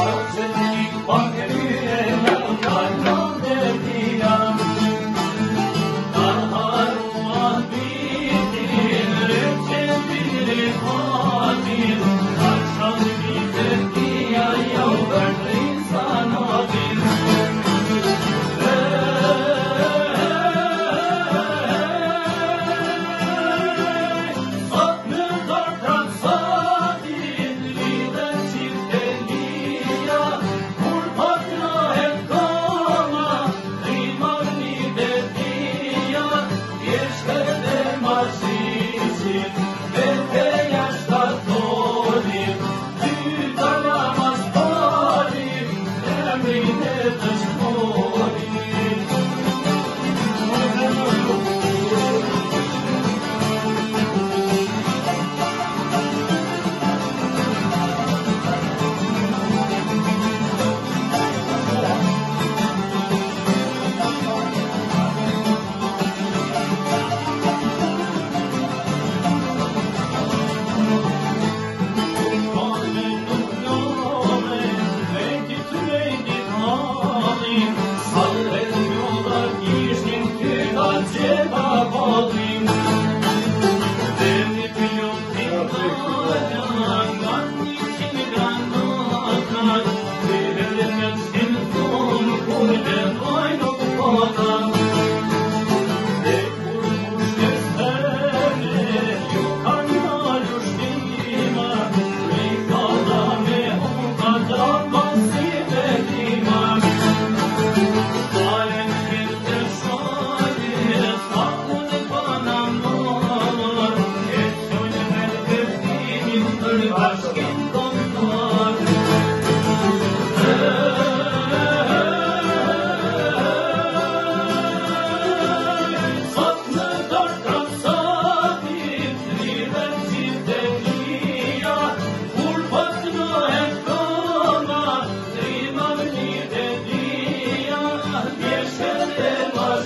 Mountain i'm gonna Oh,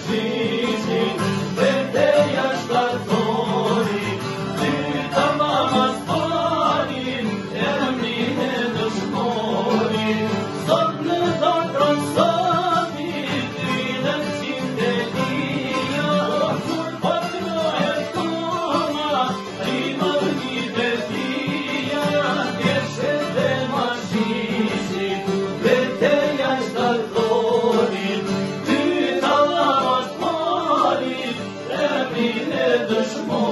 Jesus. This morning.